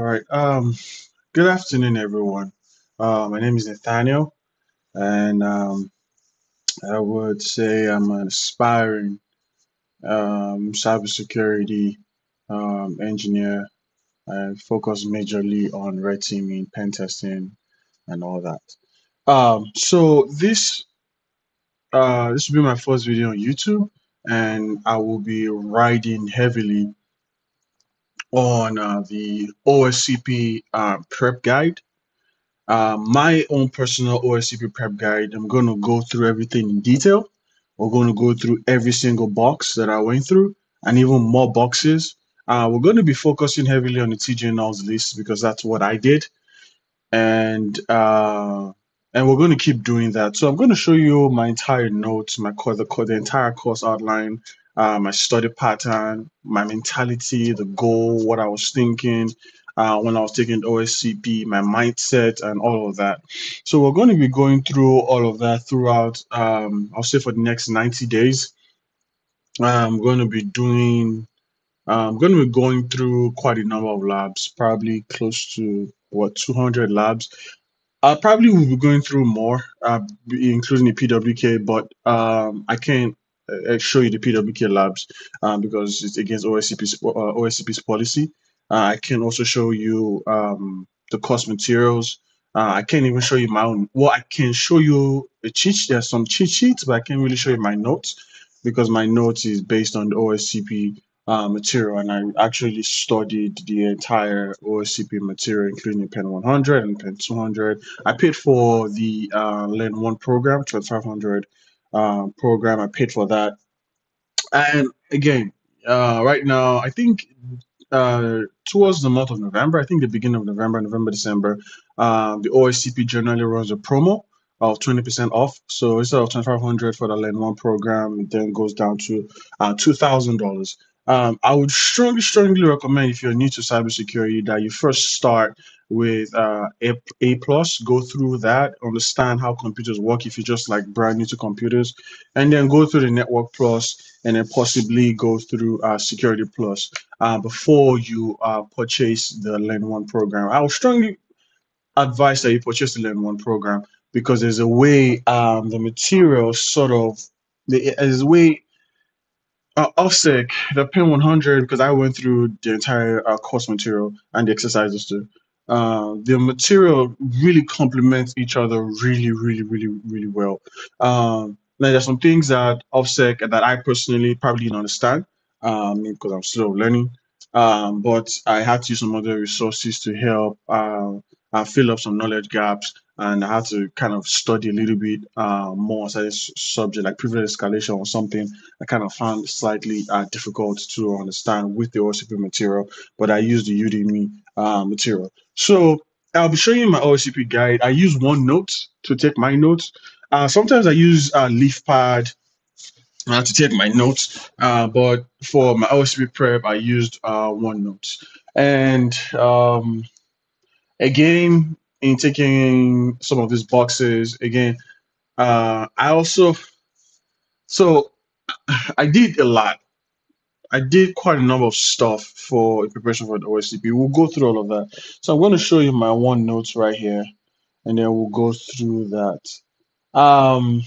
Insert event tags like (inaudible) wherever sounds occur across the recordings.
All right. Um, good afternoon, everyone. Uh, my name is Nathaniel, and um, I would say I'm an aspiring um, cybersecurity um, engineer. I focus majorly on red teaming, pen testing, and all that. Um, so this uh, this will be my first video on YouTube, and I will be riding heavily on uh, the OSCP uh, prep guide uh, my own personal OSCP prep guide. I'm going to go through everything in detail. We're going to go through every single box that I went through and even more boxes. Uh, we're going to be focusing heavily on the TJ list because that's what I did. And uh, and we're going to keep doing that. So I'm going to show you my entire notes, my the, the entire course outline, uh, my study pattern, my mentality, the goal, what I was thinking, uh, when I was taking OSCP, my mindset, and all of that. So we're going to be going through all of that throughout, um, I'll say for the next 90 days. I'm going to be doing, I'm going to be going through quite a number of labs, probably close to what 200 labs. I probably will be going through more, uh, including the PWK, but um, I can't show you the PWK labs um, because it's against OSCP's, uh, OSCP's policy. Uh, I can also show you um, the course materials. Uh, I can't even show you my own. Well, I can show you a cheat. There's some cheat sheets, but I can't really show you my notes because my notes is based on the OSCP uh, material, and I actually studied the entire OSCP material, including Pen 100 and Pen 200. I paid for the uh, Learn One program, 2500 uh, program. I paid for that, and again, uh, right now, I think uh, towards the month of November, I think the beginning of November, November, December, um, the OSCP generally runs a promo of 20% off. So instead of 2500 for the Learn One program, it then goes down to uh, $2,000. Um, I would strongly, strongly recommend if you're new to cybersecurity that you first start with uh, A, A plus, go through that, understand how computers work if you're just like brand new to computers, and then go through the Network Plus, and then possibly go through uh, Security Plus uh, before you uh, purchase the Learn One program. I would strongly advise that you purchase the Learn One program because there's a way um, the material sort of there's a way uh, OffSec, the Pen 100, because I went through the entire uh, course material and the exercises too. Uh, the material really complements each other really, really, really, really well. Um, now, there's some things that OffSec that I personally probably didn't understand um, because I'm still learning. Um, but I had to use some other resources to help uh, uh, fill up some knowledge gaps and I had to kind of study a little bit uh, more on this subject, like privilege escalation or something. I kind of found slightly uh, difficult to understand with the OSCP material, but I used the Udemy uh, material. So I'll be showing you my OSCP guide. I use OneNote to take my notes. Uh, sometimes I use uh, LeafPad uh, to take my notes, uh, but for my OSCP prep, I used uh, OneNote. And um, again, in taking some of these boxes again uh i also so i did a lot i did quite a number of stuff for preparation for the oscp we'll go through all of that so i'm going to show you my one notes right here and then we'll go through that um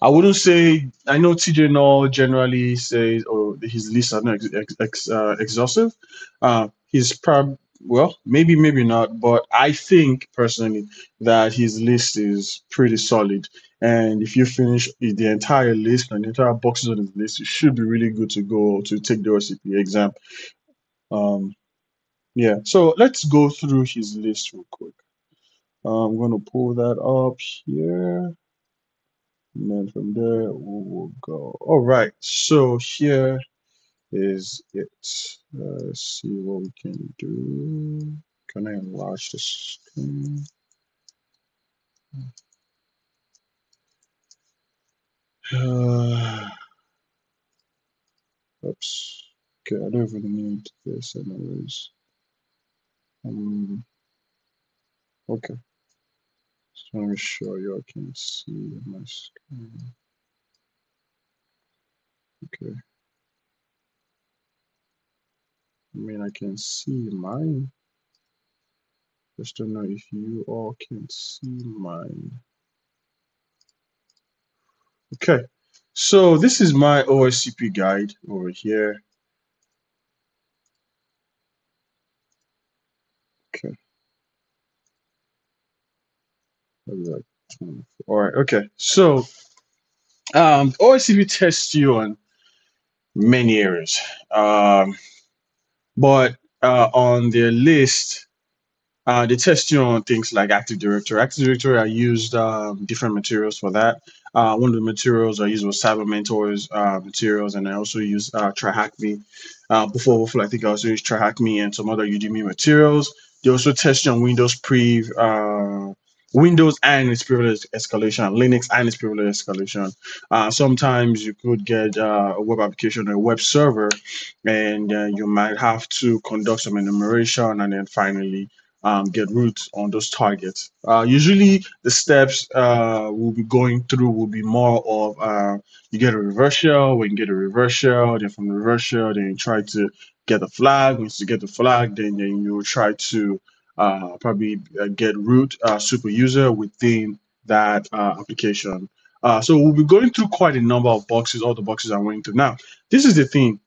I wouldn't say I know TJ Null generally says or his lists are not ex, ex, uh, exhaustive. Uh, he's prob well, maybe, maybe not, but I think personally that his list is pretty solid. And if you finish the entire list and the entire boxes on his list, you should be really good to go to take the OCP exam. Um, yeah, so let's go through his list real quick. Uh, I'm going to pull that up here. And then from there, we will go. All right, so here is it. Uh, let's see what we can do. Can I enlarge the screen? Uh, oops. Okay, I don't really need this anyways. Um, okay. So let me show you I can see my screen. Okay. I mean, I can see mine. Just don't know if you all can see mine. Okay, so this is my OSCP guide over here. Okay, all right. Okay, so um, OSCP tests you on many areas, um, but uh, on their list Uh, they test you on things like Active Directory. Active Directory, I used um, different materials for that. Uh, one of the materials I used was Cyber Mentors uh, materials, and I also used uh, TryHackMe. Uh, before, I think I also used TryHackMe and some other Udemy materials. They also test you on Windows Pre, uh, Windows and its privilege escalation, Linux and its privilege escalation. Uh, sometimes you could get uh, a web application or a web server, and you might have to conduct some enumeration, and then finally um, get root on those targets. Uh, usually, the steps uh, we'll be going through will be more of uh, you get a reverse shell, when you get a reverse shell, then from the reverse shell, then you try to get the flag. Once you get the flag, then, then you try to uh, probably uh, get root uh, super user within that application. So we'll be going through quite a number of boxes, all the boxes I'm going through. Now, this is the thing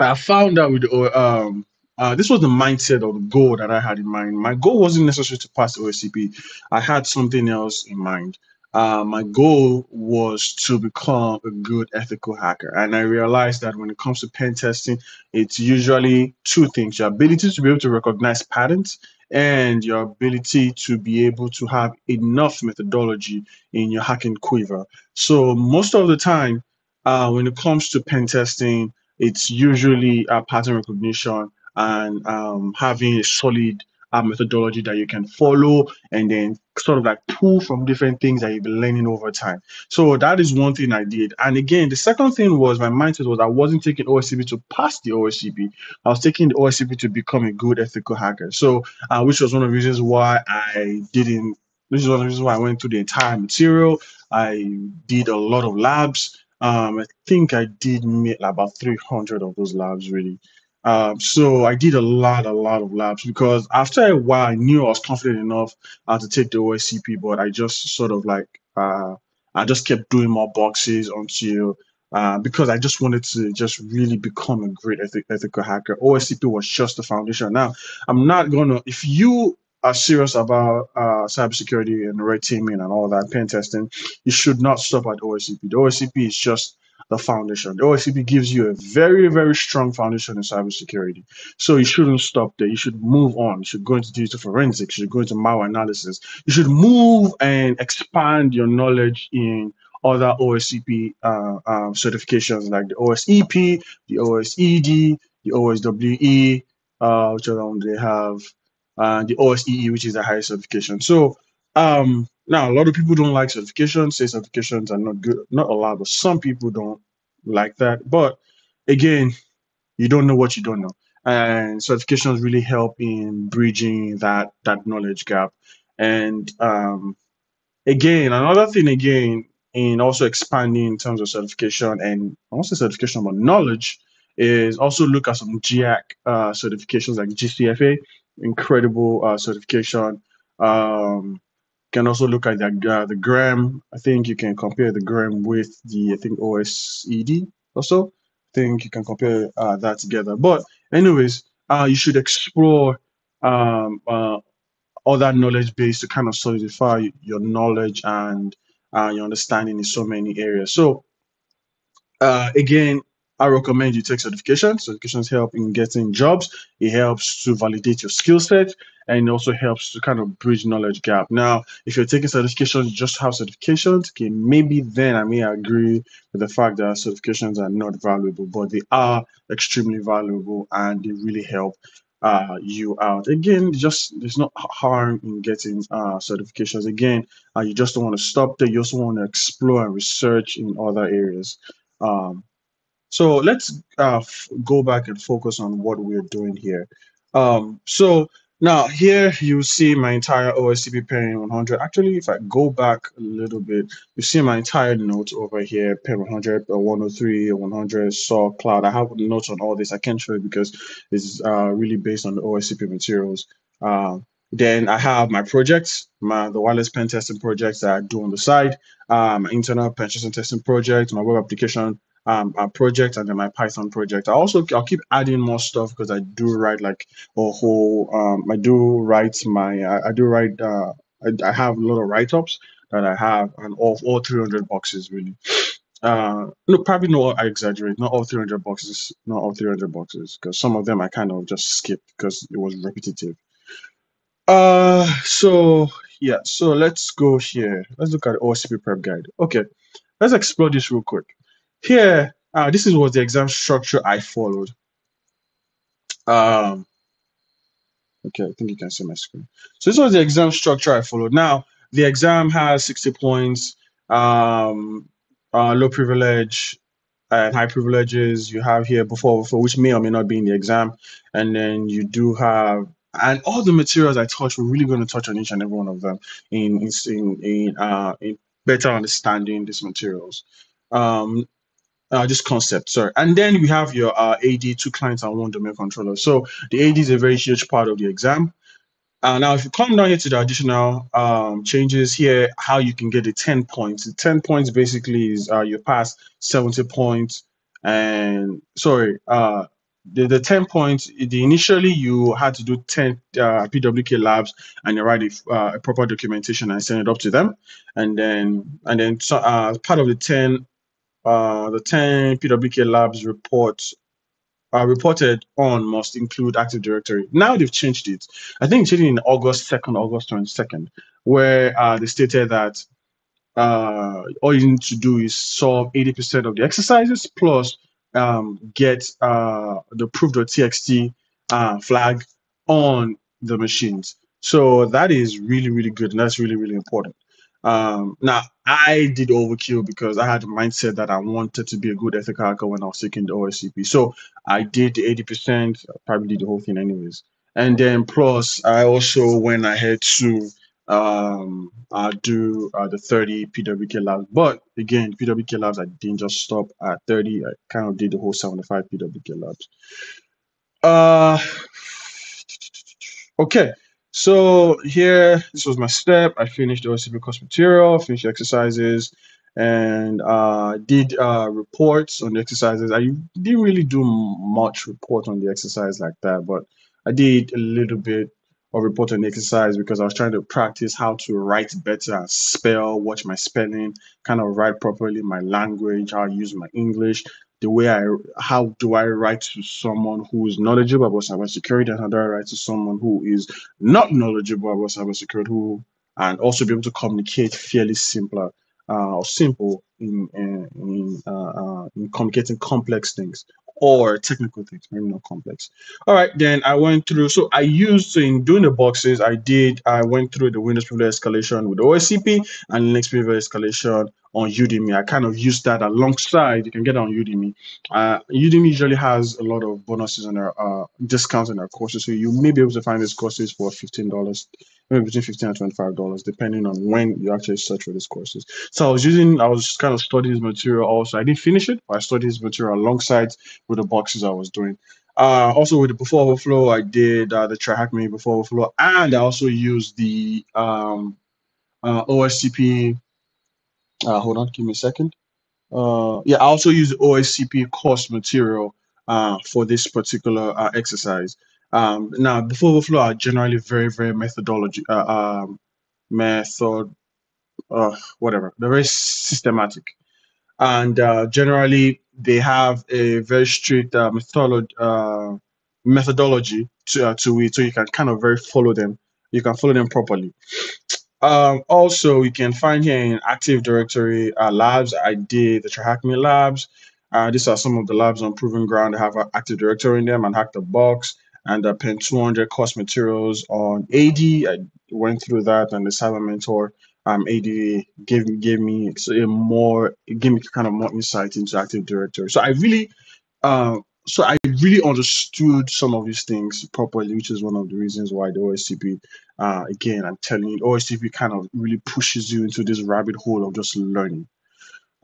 I found out with um uh, this was the mindset or the goal that I had in mind. My goal wasn't necessarily to pass the OSCP. I had something else in mind. Uh, my goal was to become a good ethical hacker, and I realized that when it comes to pen testing, it's usually two things: your ability to be able to recognize patterns and your ability to be able to have enough methodology in your hacking quiver. So most of the time, uh, when it comes to pen testing it's usually uh, pattern recognition and um, having a solid uh, methodology that you can follow and then sort of like pull from different things that you've been learning over time. So that is one thing I did. And again, the second thing was my mindset was I wasn't taking OSCP to pass the OSCP. I was taking the OSCP to become a good ethical hacker. So, uh, which was one of the reasons why I didn't. This is one of the reasons why I went through the entire material. I did a lot of labs. Um, I think I did about 300 of those labs really. Um, so I did a lot, a lot of labs because after a while I knew I was confident enough uh, to take the OSCP, but I just sort of like uh, I just kept doing more boxes until uh, because I just wanted to just really become a great eth- ethical hacker. OSCP was just the foundation. Now I'm not gonna if you are serious about uh, cybersecurity and red teaming and all that pen testing, you should not stop at OSCP. The OSCP is just the foundation. The OSCP gives you a very, very strong foundation in cybersecurity. So you shouldn't stop there. You should move on. You should go into digital forensics. You should go into malware analysis. You should move and expand your knowledge in other OSCP uh, uh, certifications like the OSEP, the OSED, the OSWE, uh, which other one they have, uh, the OSEE, which is the highest certification. So um, now a lot of people don't like certifications, say certifications are not good, not allowed, but some people don't like that. But again, you don't know what you don't know. And certifications really help in bridging that that knowledge gap. And um, again, another thing again in also expanding in terms of certification and also certification about knowledge is also look at some GIAC uh, certifications like GCFA, incredible uh, certification. Um, can also look at the, uh, the GREM. I think you can compare the GREM with the I think OSED also. I think you can compare uh, that together. But anyways, uh, you should explore um, uh, other knowledge base to kind of solidify your knowledge and uh, your understanding in so many areas. So uh, again, I recommend you take certifications. Certifications help in getting jobs. It helps to validate your skill set and it also helps to kind of bridge knowledge gap. Now, if you're taking certifications just have certifications, okay, maybe then I may agree with the fact that certifications are not valuable, but they are extremely valuable and they really help uh, you out. Again, just there's no harm in getting uh, certifications. Again, uh, you just don't want to stop there. You also want to explore and research in other areas. Um, so let's uh, f- go back and focus on what we're doing here. Um, so now here you see my entire OSCP pairing 100. Actually, if I go back a little bit, you see my entire notes over here, pair 100, uh, 103, 100, saw cloud. I have notes on all this. I can't show it because it's uh, really based on the OSCP materials. Um, Then I have my projects, my the wireless pen testing projects that I do on the side, um, internal penetration testing project, my web application um, uh, project, and then my Python project. I also I'll keep adding more stuff because I do write like a whole. Um, I do write my I, I do write. Uh, I, I have a lot of write ups that I have, and all all 300 boxes really. Uh, no, probably no. I exaggerate. Not all 300 boxes. Not all 300 boxes, because some of them I kind of just skipped because it was repetitive. Uh, so yeah, so let's go here. Let's look at OSCP prep guide. Okay, let's explore this real quick. Here, uh, this is what the exam structure I followed. Um, okay, I think you can see my screen. So this was the exam structure I followed. Now, the exam has 60 points, um, uh, low privilege, and high privileges you have here before, for which may or may not be in the exam. And then you do have and all the materials I touch, we're really going to touch on each and every one of them in in in, uh, in better understanding these materials. Um, uh, this concept, sorry. And then we have your uh, AD, two clients and one domain controller. So the AD is a very huge part of the exam. Uh, now, if you come down here to the additional um, changes here, how you can get the 10 points. The 10 points basically is uh, you pass 70 points and sorry, uh, the, the 10 points, the initially you had to do 10 uh, PWK labs and you write a, uh, proper documentation and send it up to them. And then, and then so, uh, part of the 10, uh, the 10 PWK labs reports uh, reported on must include Active Directory. Now they've changed it. I think changed in August 2nd, August 22nd, where uh, they stated that uh, all you need to do is solve 80% of the exercises plus um, get uh, the proof.txt uh, flag on the machines. So that is really, really good. And that's really, really important. Um, now, I did overkill because I had a mindset that I wanted to be a good ethical hacker when I was taking the OSCP. So I did the 80%, I probably did the whole thing anyways. And then plus, I also went ahead to um, I do uh, the 30 PWK labs. But again, PWK labs, I didn't just stop at 30. I kind of did the whole 75 PWK labs. Uh, okay. So here, this was my step. I finished the OSCP course material, finished exercises, and uh, did uh, reports on the exercises. I didn't really do much report on the exercise like that, but I did a little bit of report on the exercise because I was trying to practice how to write better spell, watch my spelling, kind of write properly my language, how I use my English, the way I, how do I write to someone who is knowledgeable about cybersecurity and how do I write to someone who is not knowledgeable about cybersecurity who, and also be able to communicate fairly simpler uh, or simple in, in, in, uh, uh, in communicating complex things or technical things, maybe not complex. All right, then I went through. So I used so in doing the boxes, I did. I went through the Windows privilege escalation with OSCP and Linux privilege escalation on Udemy. I kind of used that alongside. You can get on Udemy. Uh, Udemy usually has a lot of bonuses and uh, discounts in their courses, so you may be able to find these courses for fifteen dollars, maybe between fifteen and twenty-five dollars, depending on when you actually search for these courses. So I was using, I was kind of studying this material also. I didn't finish it, but I studied this material alongside with the boxes I was doing. Uh, also with the buffer overflow, I did uh, the track me buffer overflow, and I also used the um, uh, OSCP uh, hold on, give me a second. Uh, yeah, I also used OSCP course material uh, for this particular exercise. Um, now, buffer overflow are generally very, very methodology, uh, um, method, uh, whatever. They're very systematic, and uh, generally they have a very strict uh, methodology uh, methodology to uh, to it, so you can kind of very follow them. You can follow them properly. Um, also, you can find here in Active Directory uh, labs. I did the TryHackMe labs. Uh, these are some of the labs on Proving Ground that have Active Directory in them and Hack the Box and I Pen 200 course materials on AD. I went through that and the Cyber Mentor um, AD gave gave me a more gave me kind of more insight into Active Directory. So I really uh, so I really understood some of these things properly, which is one of the reasons why the OSCP, uh, again, I'm telling you, OSCP kind of really pushes you into this rabbit hole of just learning.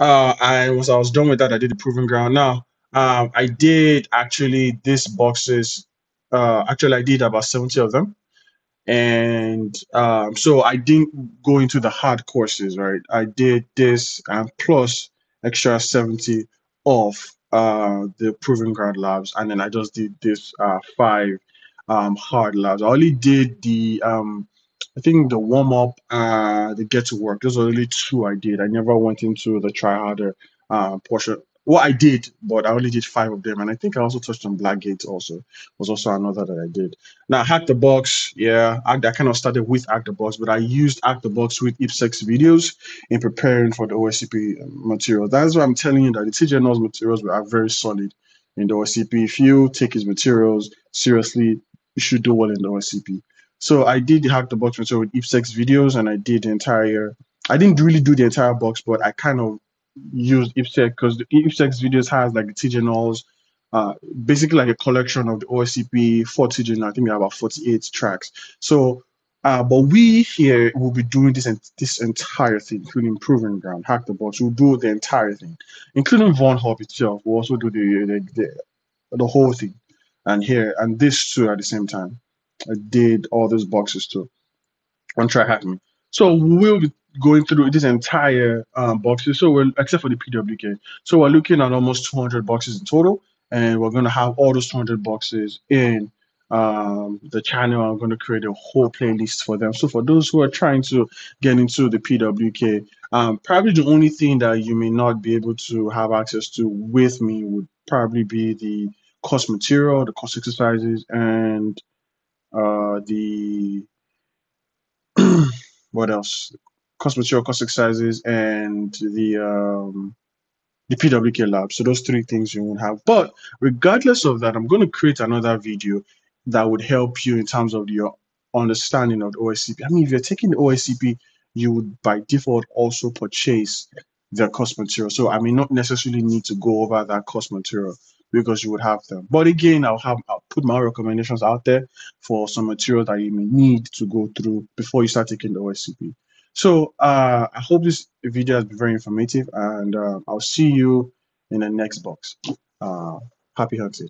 Uh, and once I was done with that, I did the proving ground. Now, um, I did actually these boxes. Uh, actually, I did about 70 of them. and um, so I didn't go into the hard courses, right? I did this and plus extra 70 off uh, the Proving Ground labs, and then I just did this uh, five um, hard labs. I only did the um, I think the warm up, uh, the get to work. Those are only two I did. I never went into the try harder uh, portion. Well, I did, but I only did five of them, and I think I also touched on Blackgate. Also, was also another that I did. Now, Hack the Box, yeah, I, I kind of started with Hack the Box, but I used Hack the Box with IppSec videos in preparing for the OSCP um, material. That's why I'm telling you that the TJ Null's materials are very solid in the OSCP. If you take his materials seriously, you should do well in the OSCP. So I did hack the box material with IppSec videos, and I did the entire. I didn't really do the entire box, but I kind of used IppSec because the IppSec videos has like the TJ uh, basically like a collection of the OSCP 40 I think we have about 48 tracks. So, uh, but we here will be doing this and this entire thing, including Proving Ground, Hack the Box. We'll do the entire thing, including VulnHub itself. We'll also do the the, the, the whole thing, and here and this too at the same time. I did all those boxes too on Try Hack Me. So we'll be going through this entire um, boxes. So we're except for the PWK. So we're looking at almost 200 boxes in total, and we're going to have all those 200 boxes in um, the channel. I'm going to create a whole playlist for them. So for those who are trying to get into the PWK, um, probably the only thing that you may not be able to have access to with me would probably be the course material, the course exercises, and uh, the (clears throat) what else? Course material, course exercises, and the um, the PWK lab. So those three things you won't have. But regardless of that, I'm going to create another video that would help you in terms of your understanding of the OSCP. I mean, if you're taking the OSCP, you would by default also purchase the course material. So I may not necessarily need to go over that course material because you would have them. But again, I'll have I'll put my recommendations out there for some material that you may need to go through before you start taking the OSCP. So uh, I hope this video has been very informative, and uh, I'll see you in the next box. Uh, happy hunting.